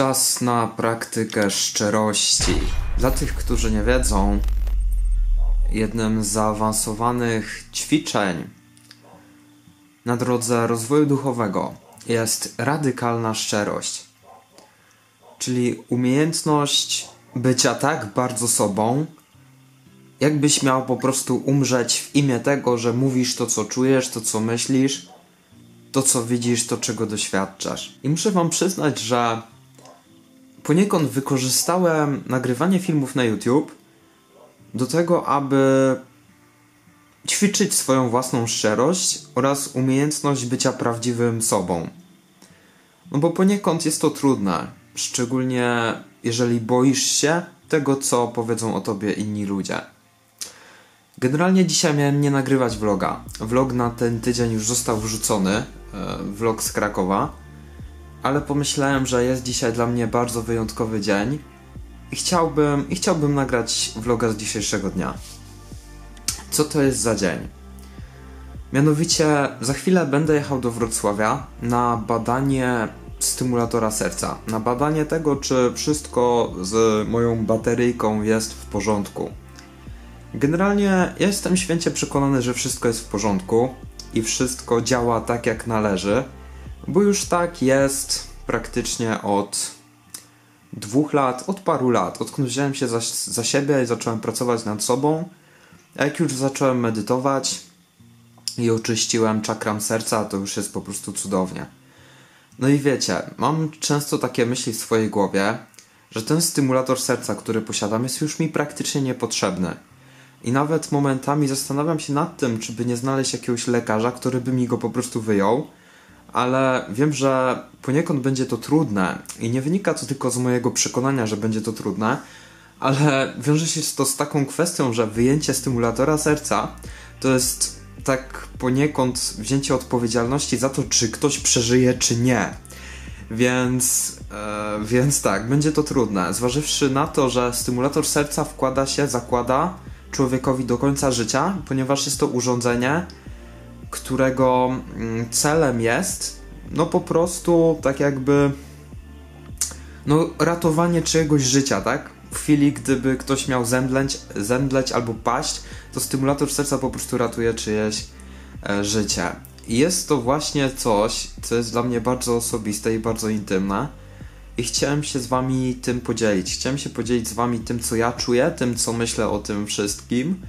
Czas na praktykę szczerości. Dla tych, którzy nie wiedzą, jednym z zaawansowanych ćwiczeń na drodze rozwoju duchowego jest radykalna szczerość. Czyli umiejętność bycia tak bardzo sobą, jakbyś miał po prostu umrzeć w imię tego, że mówisz to, co czujesz, to, co myślisz, to, co widzisz, to, czego doświadczasz. I muszę Wam przyznać, że poniekąd wykorzystałem nagrywanie filmów na YouTube do tego, aby ćwiczyć swoją własną szczerość oraz umiejętność bycia prawdziwym sobą. No bo poniekąd jest to trudne, szczególnie jeżeli boisz się tego, co powiedzą o tobie inni ludzie. Generalnie dzisiaj miałem nie nagrywać vloga. Vlog na ten tydzień już został wrzucony, e, vlog z Krakowa, ale pomyślałem, że jest dzisiaj dla mnie bardzo wyjątkowy dzień i chciałbym, i chciałbym nagrać vloga z dzisiejszego dnia. Co to jest za dzień? Mianowicie za chwilę będę jechał do Wrocławia na badanie stymulatora serca. Na badanie tego, czy wszystko z moją bateryjką jest w porządku. Generalnie jestem święcie przekonany, że wszystko jest w porządku i wszystko działa tak jak należy, bo już tak jest praktycznie od dwóch lat, od paru lat, odkąd wziąłem się za, za siebie i zacząłem pracować nad sobą. Jak już zacząłem medytować i oczyściłem czakram serca, to już jest po prostu cudownie. No i wiecie, mam często takie myśli w swojej głowie, że ten stymulator serca, który posiadam, jest już mi praktycznie niepotrzebny. I nawet momentami zastanawiam się nad tym, czy by nie znaleźć jakiegoś lekarza, który by mi go po prostu wyjął, ale wiem, że poniekąd będzie to trudne i nie wynika to tylko z mojego przekonania, że będzie to trudne, ale wiąże się to z taką kwestią, że wyjęcie stymulatora serca to jest tak poniekąd wzięcie odpowiedzialności za to, czy ktoś przeżyje, czy nie. Więc, e, więc tak, będzie to trudne. Zważywszy na to, że stymulator serca wkłada się, zakłada człowiekowi do końca życia, ponieważ jest to urządzenie, którego mm, celem jest no po prostu tak jakby no ratowanie czyjegoś życia, tak? W chwili, gdyby ktoś miał zemdleć, zemdleć albo paść, to stymulator serca po prostu ratuje czyjeś e, życie. I jest to właśnie coś, co jest dla mnie bardzo osobiste i bardzo intymne. I chciałem się z wami tym podzielić. Chciałem się podzielić z wami tym, co ja czuję, tym, co myślę o tym wszystkim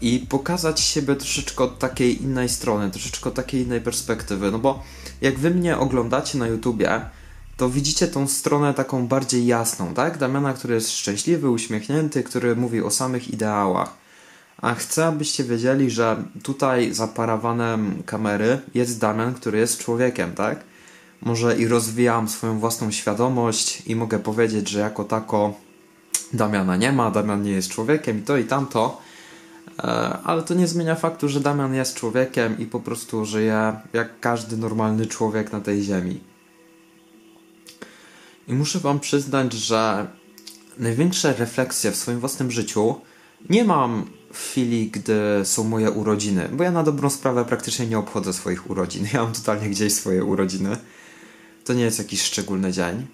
i pokazać siebie troszeczkę od takiej innej strony, troszeczkę takiej innej perspektywy. No bo jak wy mnie oglądacie na YouTubie, to widzicie tą stronę taką bardziej jasną, tak? Damiana, który jest szczęśliwy, uśmiechnięty, który mówi o samych ideałach. A chcę, abyście wiedzieli, że tutaj za parawanem kamery jest Damian, który jest człowiekiem, tak? Może i rozwijam swoją własną świadomość i mogę powiedzieć, że jako tako Damiana nie ma, Damian nie jest człowiekiem i to i tamto, ale to nie zmienia faktu, że Damian jest człowiekiem i po prostu żyje jak każdy normalny człowiek na tej ziemi. I muszę Wam przyznać, że największe refleksje w swoim własnym życiu nie mam w chwili, gdy są moje urodziny, bo ja na dobrą sprawę praktycznie nie obchodzę swoich urodzin. Ja mam totalnie gdzieś swoje urodziny. To nie jest jakiś szczególny dzień.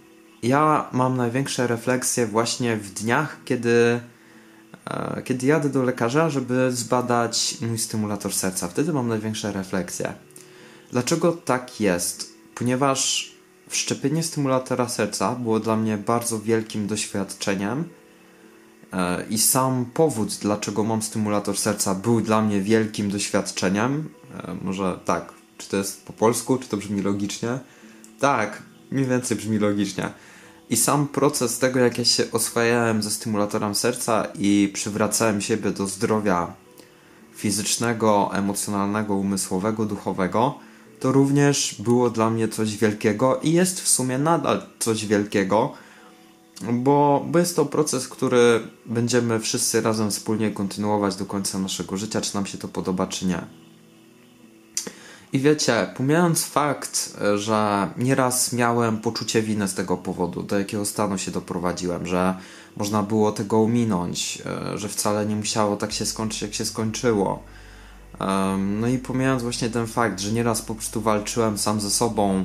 Ja mam największe refleksje właśnie w dniach, kiedy, e, kiedy jadę do lekarza, żeby zbadać mój stymulator serca. Wtedy mam największe refleksje. Dlaczego tak jest? Ponieważ Wszczepienie stymulatora serca było dla mnie bardzo wielkim doświadczeniem e, i sam powód, dlaczego mam stymulator serca, był dla mnie wielkim doświadczeniem. E, może tak, czy to jest po polsku, czy to brzmi logicznie? Tak, mniej więcej brzmi logicznie. I sam proces tego, jak ja się oswajałem ze stymulatorem serca i przywracałem siebie do zdrowia fizycznego, emocjonalnego, umysłowego, duchowego, to również było dla mnie coś wielkiego i jest w sumie nadal coś wielkiego, bo, bo jest to proces, który będziemy wszyscy razem wspólnie kontynuować do końca naszego życia, czy nam się to podoba, czy nie. I wiecie, pomijając fakt, że nieraz miałem poczucie winy z tego powodu, do jakiego stanu się doprowadziłem, że można było tego ominąć, e, że wcale nie musiało tak się skończyć, jak się skończyło, no i pomijając właśnie ten fakt, że nieraz po prostu walczyłem sam ze sobą,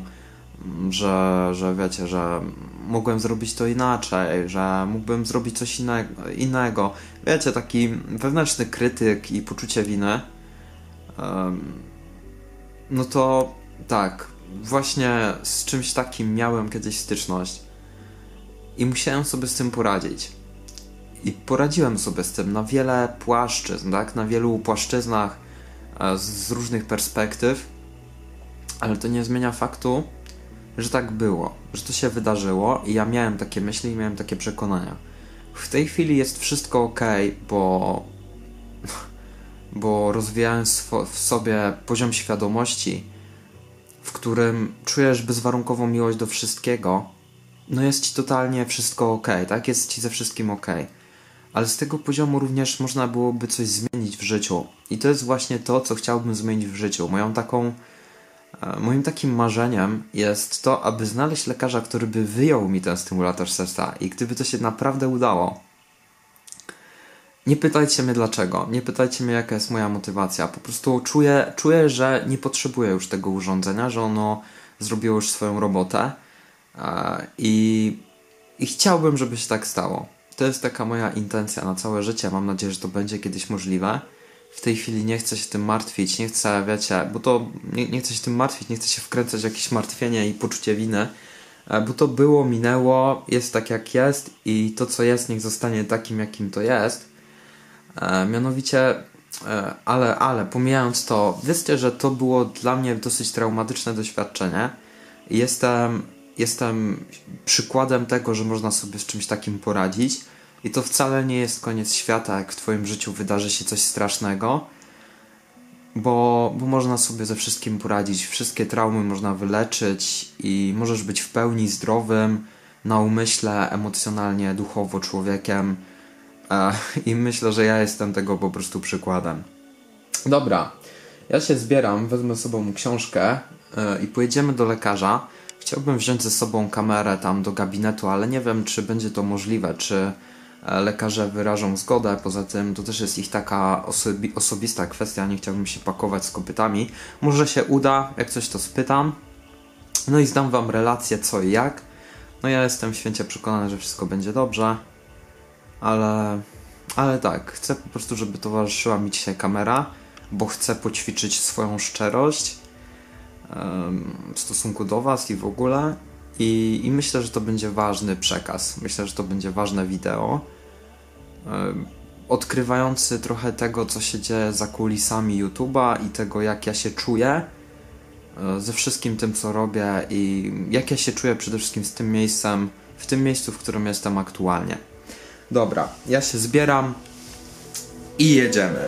że, że wiecie, że mogłem zrobić to inaczej, że mógłbym zrobić coś innego, innego. Wiecie, taki wewnętrzny krytyk i poczucie winy. No to tak, właśnie z czymś takim miałem kiedyś styczność i musiałem sobie z tym poradzić. I poradziłem sobie z tym na wiele płaszczyzn, tak? Na wielu płaszczyznach e, z różnych perspektyw, ale to nie zmienia faktu, że tak było, że to się wydarzyło i ja miałem takie myśli i miałem takie przekonania. W tej chwili jest wszystko ok, bo, bo rozwijałem w sobie poziom świadomości, w którym czujesz bezwarunkową miłość do wszystkiego, no jest ci totalnie wszystko ok, tak? Jest ci ze wszystkim ok. Ale z tego poziomu również można byłoby coś zmienić w życiu. I to jest właśnie to, co chciałbym zmienić w życiu. Moją taką E, moim takim marzeniem jest to, aby znaleźć lekarza, który by wyjął mi ten stymulator serca i gdyby to się naprawdę udało. Nie pytajcie mnie dlaczego, nie pytajcie mnie jaka jest moja motywacja. Po prostu czuję, czuję że nie potrzebuję już tego urządzenia, że ono zrobiło już swoją robotę e, i, i chciałbym, żeby się tak stało. To jest taka moja intencja na całe życie. Mam nadzieję, że to będzie kiedyś możliwe w tej chwili nie chcę się tym martwić, nie chcę, wiecie, bo to nie, nie chcę się tym martwić, nie chcę się wkręcać w jakieś martwienie i poczucie winy, e, bo to było, minęło, jest tak jak jest i to co jest niech zostanie takim jakim to jest. E, mianowicie, e, ale, ale pomijając to, wiedzcie, że to było dla mnie dosyć traumatyczne doświadczenie. Jestem, jestem przykładem tego, że można sobie z czymś takim poradzić i to wcale nie jest koniec świata, jak w Twoim życiu wydarzy się coś strasznego, bo, bo można sobie ze wszystkim poradzić. Wszystkie traumy można wyleczyć i możesz być w pełni zdrowym na umyśle, emocjonalnie, duchowo człowiekiem. I myślę, że ja jestem tego po prostu przykładem. Dobra, ja się zbieram, wezmę sobą książkę e, i pojedziemy do lekarza. Chciałbym wziąć ze sobą kamerę tam do gabinetu, ale nie wiem, czy będzie to możliwe, czy E, lekarze wyrażą zgodę. Poza tym to też jest ich taka osobi osobista kwestia, nie chciałbym się pakować z kopytami. Może się uda, jak coś to spytam. No i zdam Wam relację co i jak. No ja jestem święcie przekonany, że wszystko będzie dobrze, ale, ale tak, chcę po prostu, żeby towarzyszyła mi dzisiaj kamera, bo chcę poćwiczyć swoją szczerość w stosunku do Was i w ogóle. I, I, myślę, że to będzie ważny przekaz. Myślę, że to będzie ważne wideo. Odkrywający trochę tego, co się dzieje za kulisami YouTube'a i tego, jak ja się czuję e, ze wszystkim tym, co robię i jak ja się czuję przede wszystkim z tym miejscem, w tym miejscu, w którym jestem aktualnie. Dobra, ja się zbieram i jedziemy.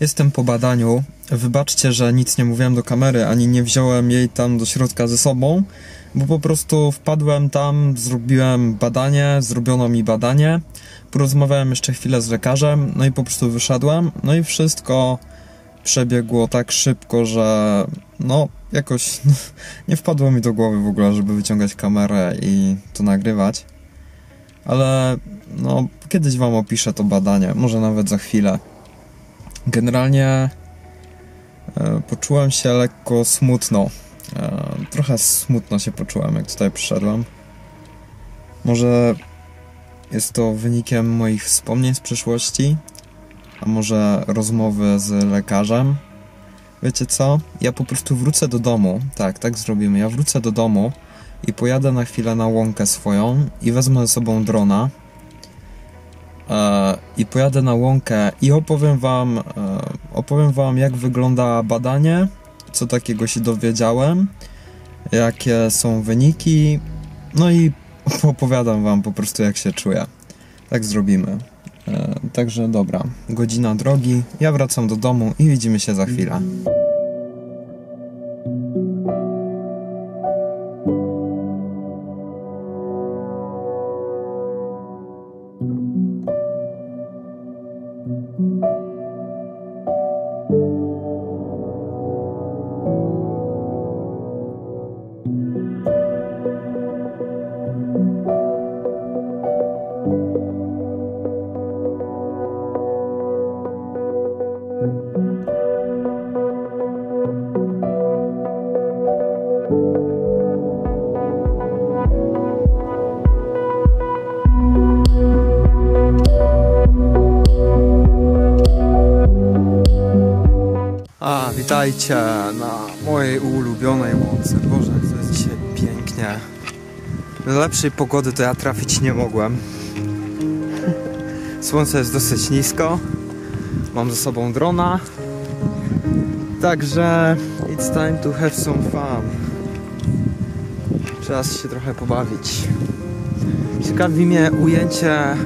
Jestem po badaniu. Wybaczcie, że nic nie mówiłem do kamery, ani nie wziąłem jej tam do środka ze sobą, bo po prostu wpadłem tam, zrobiłem badanie, zrobiono mi badanie, porozmawiałem jeszcze chwilę z lekarzem, no i po prostu wyszedłem, no i wszystko przebiegło tak szybko, że no jakoś nie wpadło mi do głowy w ogóle, żeby wyciągać kamerę i to nagrywać. Ale no kiedyś wam opiszę to badanie, może nawet za chwilę. Generalnie e, poczułem się lekko smutno. E, trochę smutno się poczułem, jak tutaj przyszedłem. Może jest to wynikiem moich wspomnień z przeszłości, a może rozmowy z lekarzem. Wiecie co? Ja po prostu wrócę do domu. Tak, tak zrobimy. Ja wrócę do domu i pojadę na chwilę na łąkę swoją i wezmę ze sobą drona. I pojadę na łąkę i opowiem wam, e, opowiem wam jak wygląda badanie, co takiego się dowiedziałem, jakie są wyniki, no i opowiadam wam po prostu jak się czuję. Tak zrobimy. E, także dobra, godzina drogi, ja wracam do domu i widzimy się za chwilę. Witajcie na mojej ulubionej łące. Boże, to jest dzisiaj pięknie. Do lepszej pogody to ja trafić nie mogłem. Słońce jest dosyć nisko. Mam ze sobą drona. Także it's time to have some fun. Czas się trochę pobawić. Ciekawi mnie ujęcie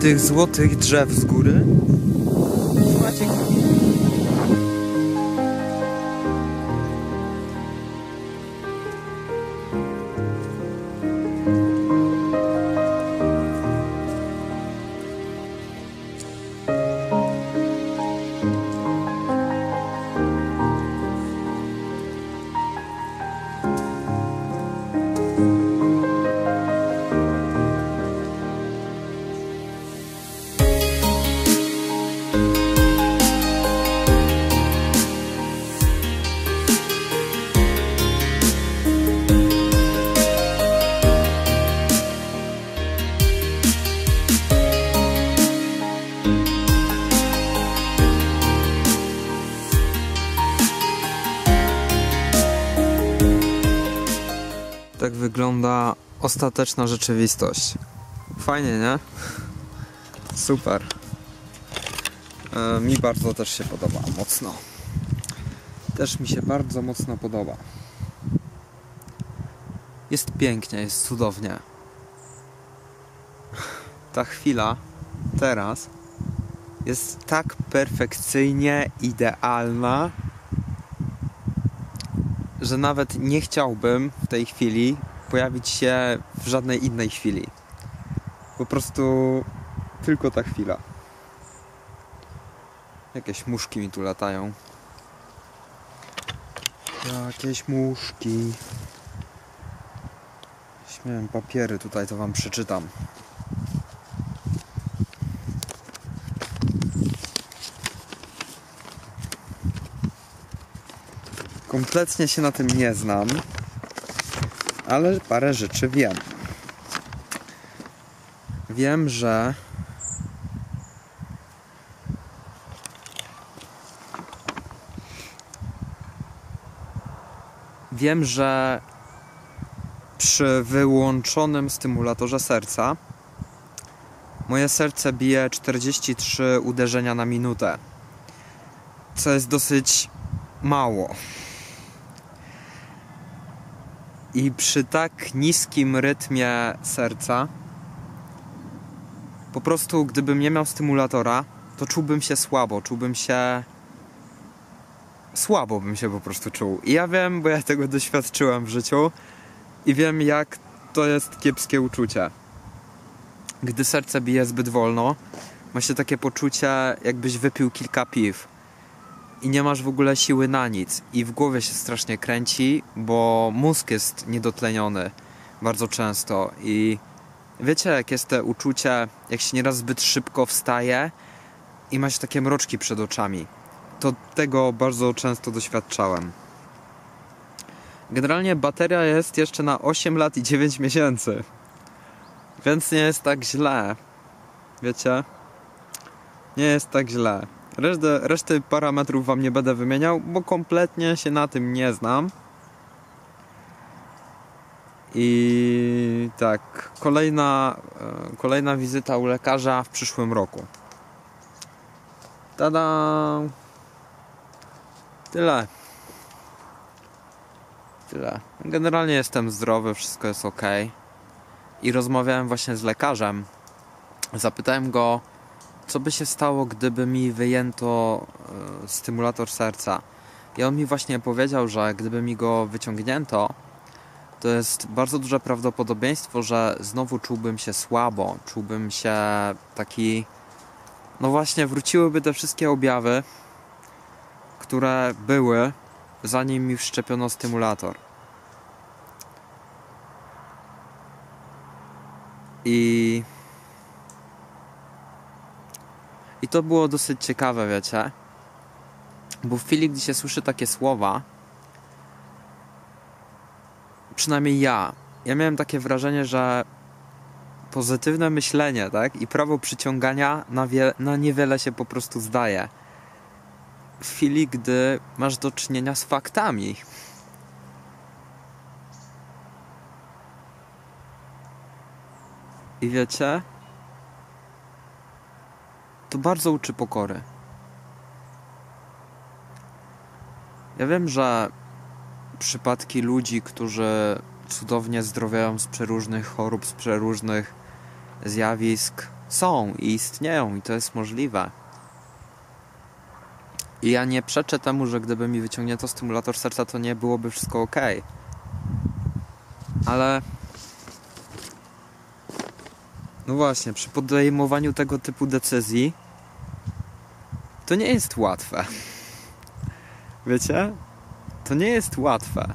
tych złotych drzew z góry. Ostateczna rzeczywistość. Fajnie, nie? Super. E, mi bardzo też się podoba, mocno. Też mi się bardzo mocno podoba. Jest pięknie, jest cudownie. Ta chwila, teraz, jest tak perfekcyjnie idealna, że nawet nie chciałbym w tej chwili pojawić się w żadnej innej chwili. Po prostu tylko ta chwila. Jakieś muszki mi tu latają. Jakieś muszki. Śmiałem papiery tutaj, to wam przeczytam. Kompletnie się na tym nie znam, ale parę rzeczy wiem. Wiem, że wiem, że przy wyłączonym stymulatorze serca moje serce bije 43 uderzenia na minutę, co jest dosyć mało. I przy tak niskim rytmie serca, po prostu gdybym nie miał stymulatora, to czułbym się słabo, czułbym się. Słabo bym się po prostu czuł. I ja wiem, bo ja tego doświadczyłem w życiu i wiem, jak to jest kiepskie uczucie. Gdy serce bije zbyt wolno, ma się takie poczucie, jakbyś wypił kilka piw i nie masz w ogóle siły na nic i w głowie się strasznie kręci, bo mózg jest niedotleniony bardzo często i wiecie jak jest to uczucie, jak się nieraz zbyt szybko wstaje i masz takie mroczki przed oczami. To tego bardzo często doświadczałem. Generalnie bateria jest jeszcze na 8 lat i 9 miesięcy. Więc nie jest tak źle. Wiecie? Nie jest tak źle. Reszty parametrów wam nie będę wymieniał, bo kompletnie się na tym nie znam. I I tak, kolejna, e, kolejna wizyta u lekarza w przyszłym roku. Tada! Tyle. Tyle. Generalnie jestem zdrowy, wszystko jest ok. I rozmawiałem właśnie z lekarzem. Zapytałem go, co by się stało, gdyby mi wyjęto e, stymulator serca. I on mi właśnie powiedział, że gdyby mi go wyciągnięto, to jest bardzo duże prawdopodobieństwo, że znowu czułbym się słabo, czułbym się taki. No właśnie, wróciłyby te wszystkie objawy, które były, zanim mi wszczepiono stymulator. I. I to było dosyć ciekawe, wiecie? Bo w chwili, gdy się słyszy takie słowa, przynajmniej ja, ja miałem takie wrażenie, że pozytywne myślenie, tak? I prawo przyciągania na, wie, na niewiele się po prostu zdaje. W chwili, gdy masz do czynienia z faktami. I wiecie, to bardzo uczy pokory. Ja wiem, że przypadki ludzi, którzy cudownie zdrowieją z przeróżnych chorób, z przeróżnych zjawisk są i istnieją i to jest możliwe. I ja nie przeczę temu, że gdyby mi wyciągnięto stymulator serca, to nie byłoby wszystko ok. Ale no właśnie, przy podejmowaniu tego typu decyzji to nie jest łatwe. Wiecie? To nie jest łatwe.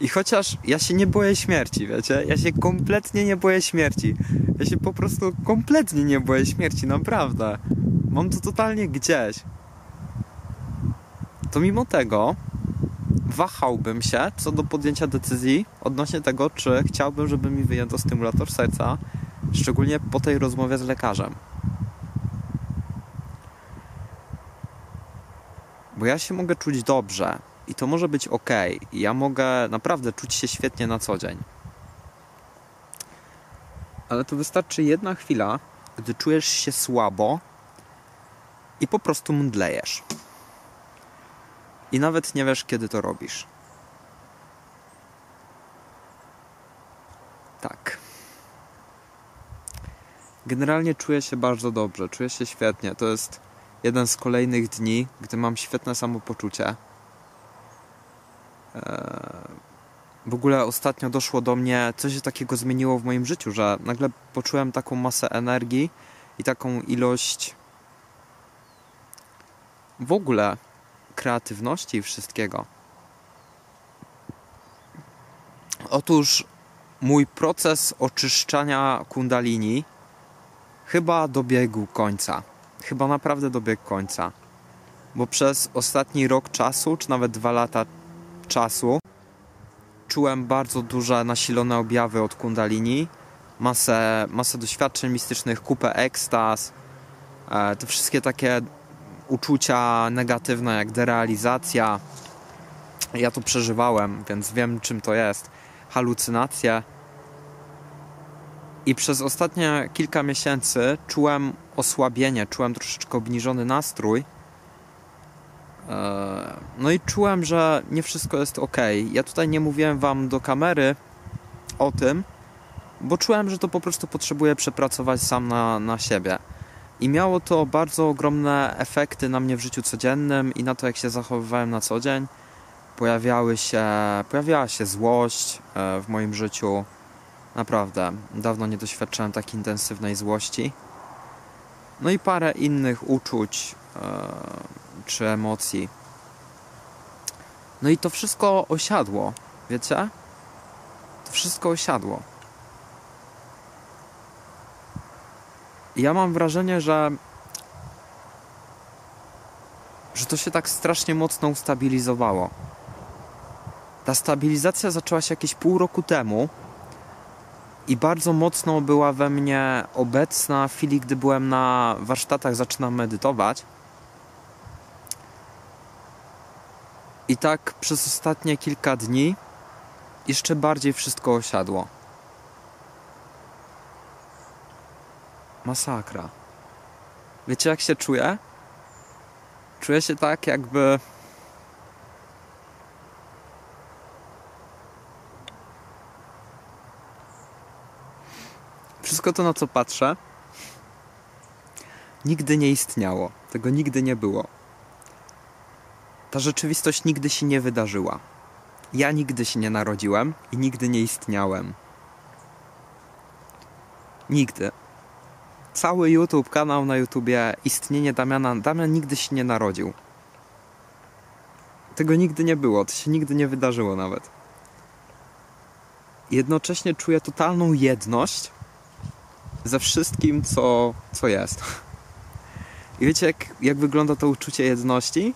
I chociaż ja się nie boję śmierci, wiecie? Ja się kompletnie nie boję śmierci. Ja się po prostu kompletnie nie boję śmierci, naprawdę. Mam to totalnie gdzieś. To mimo tego wahałbym się co do podjęcia decyzji odnośnie tego, czy chciałbym, żeby mi wyjęto stymulator serca, szczególnie po tej rozmowie z lekarzem. Bo ja się mogę czuć dobrze i to może być ok. Ja mogę naprawdę czuć się świetnie na co dzień. Ale to wystarczy jedna chwila, gdy czujesz się słabo i po prostu mdlejesz. I nawet nie wiesz, kiedy to robisz. Tak. Generalnie czuję się bardzo dobrze, czuję się świetnie. To jest jeden z kolejnych dni, gdy mam świetne samopoczucie. Eee, w ogóle ostatnio doszło do mnie, coś się takiego zmieniło w moim życiu, że nagle poczułem taką masę energii i taką ilość w ogóle kreatywności i wszystkiego. Otóż mój proces oczyszczania kundalini chyba dobiegł końca chyba naprawdę dobiegł końca. Bo przez ostatni rok czasu, czy nawet dwa lata czasu, czułem bardzo duże nasilone objawy od Kundalini, masę, masę doświadczeń mistycznych, kupę ekstaz, e, te wszystkie takie uczucia negatywne jak derealizacja. Ja to przeżywałem, więc wiem czym to jest. Halucynacje. I przez ostatnie kilka miesięcy czułem osłabienie, czułem troszeczkę obniżony nastrój. E, no i czułem, że nie wszystko jest ok. Ja tutaj nie mówiłem wam do kamery o tym, bo czułem, że to po prostu potrzebuję przepracować sam na, na siebie. I miało to bardzo ogromne efekty na mnie w życiu codziennym i na to, jak się zachowywałem na co dzień. Pojawiały się, pojawiała się złość e, w moim życiu. Naprawdę, dawno nie doświadczałem tak intensywnej złości. No i parę innych uczuć e, czy emocji. No i to wszystko osiadło, wiecie? To wszystko osiadło. Ja mam wrażenie, że że to się tak strasznie mocno ustabilizowało. Ta stabilizacja zaczęła się jakieś pół roku temu i bardzo mocno była we mnie obecna w chwili, gdy byłem na warsztatach, zaczynam medytować. I tak przez ostatnie kilka dni jeszcze bardziej wszystko osiadło. Masakra. Wiecie, jak się czuję? Czuję się tak, jakby. Wszystko to, na co patrzę, nigdy nie istniało. Tego nigdy nie było. Ta rzeczywistość nigdy się nie wydarzyła. Ja nigdy się nie narodziłem i nigdy nie istniałem. Nigdy. Cały YouTube, kanał na YouTubie, istnienie Damiana. Damian nigdy się nie narodził. Tego nigdy nie było, to się nigdy nie wydarzyło nawet. Jednocześnie czuję totalną jedność ze wszystkim, co, co jest. I wiecie, jak, jak wygląda to uczucie jedności?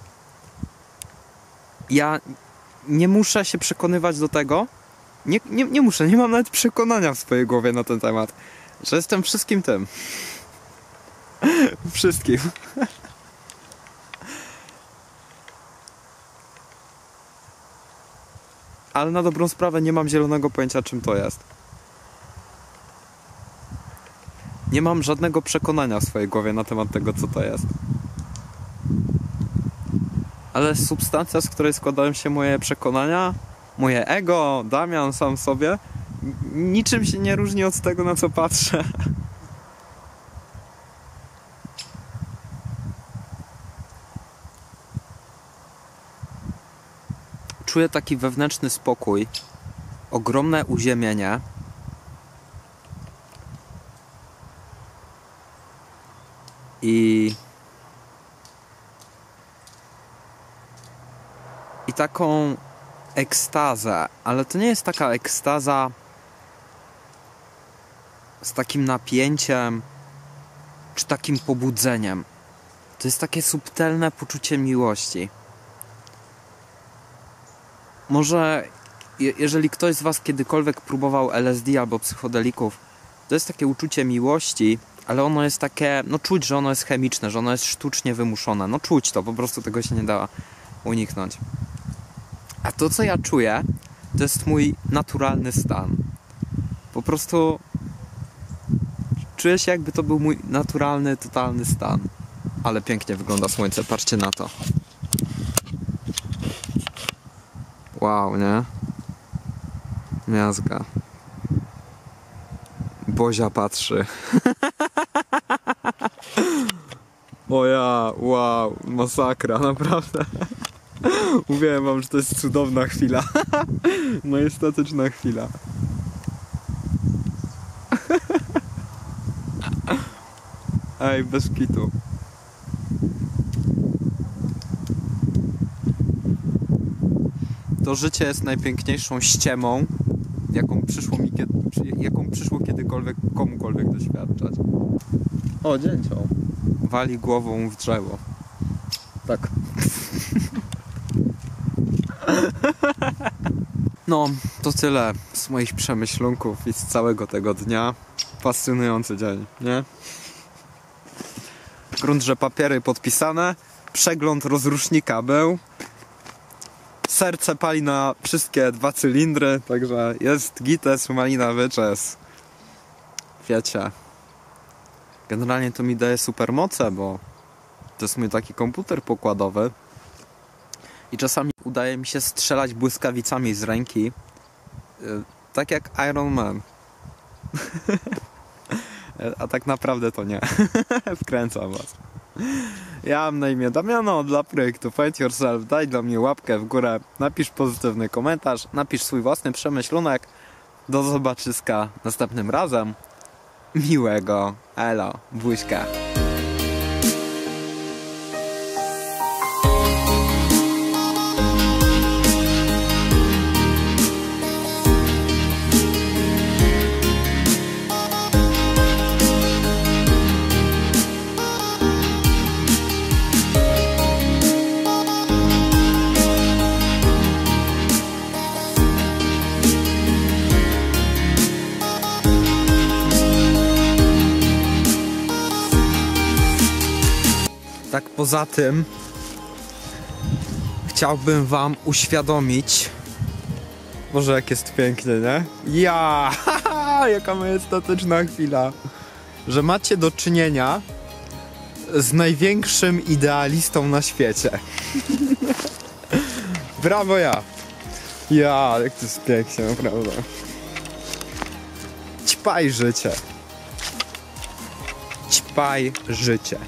Ja nie muszę się przekonywać do tego. Nie, nie, nie muszę, nie mam nawet przekonania w swojej głowie na ten temat, że jestem wszystkim tym. wszystkim. Ale na dobrą sprawę nie mam zielonego pojęcia, czym to jest. Nie mam żadnego przekonania w swojej głowie na temat tego, co to jest. Ale substancja, z której składają się moje przekonania, moje ego, Damian sam sobie, niczym się nie różni od tego, na co patrzę. Czuję taki wewnętrzny spokój, ogromne uziemienie. I i taką ekstazę, ale to nie jest taka ekstaza z takim napięciem czy takim pobudzeniem. To jest takie subtelne poczucie miłości. Może je, jeżeli ktoś z Was kiedykolwiek próbował LSD albo psychodelików, to jest takie uczucie miłości, ale ono jest takie, no czuć, że ono jest chemiczne, że ono jest sztucznie wymuszone. No czuć to, po prostu tego się nie da uniknąć. A to, co ja czuję, to jest mój naturalny stan. Po prostu czuję się, jakby to był mój naturalny, totalny stan. Ale pięknie wygląda słońce, patrzcie na to. Wow, nie? Miazga. Bozia patrzy. o ja, wow, masakra, naprawdę. Mówiłem wam, że to jest cudowna chwila. Majestatyczna chwila. Ej, bez kitu. To życie jest najpiękniejszą ściemą, jaką przyszło mi jaką przyszło kiedykolwiek komukolwiek doświadczać. O, dzięcioł. Wali głową w drzewo. Tak. No, to tyle z moich przemyślunków i z całego tego dnia. Fascynujący dzień, nie? Grunt, że papiery podpisane, przegląd rozrusznika był, serce pali na wszystkie dwa cylindry, także jest gites, malina wyczes. Wiecie, generalnie to mi daje super moce, bo to jest mój taki komputer pokładowy, i czasami udaje mi się strzelać błyskawicami z ręki. Y, tak jak Iron Man. A tak naprawdę to nie. Wkręcam was. Ja mam na imię Damiano dla projektu Fight Yourself. Daj dla mnie łapkę w górę, napisz pozytywny komentarz, napisz swój własny przemyślunek. Do zobaczyska następnym razem. Miłego. Elo. Buźka. Poza tym chciałbym wam uświadomić, Boże, jak jest pięknie, nie? Ja! Jaka majestatyczna chwila. Że macie do czynienia z największym idealistą na świecie. Brawo ja! Ja, jak to jest pięknie, naprawdę. Ćpaj życie. Ćpaj życie.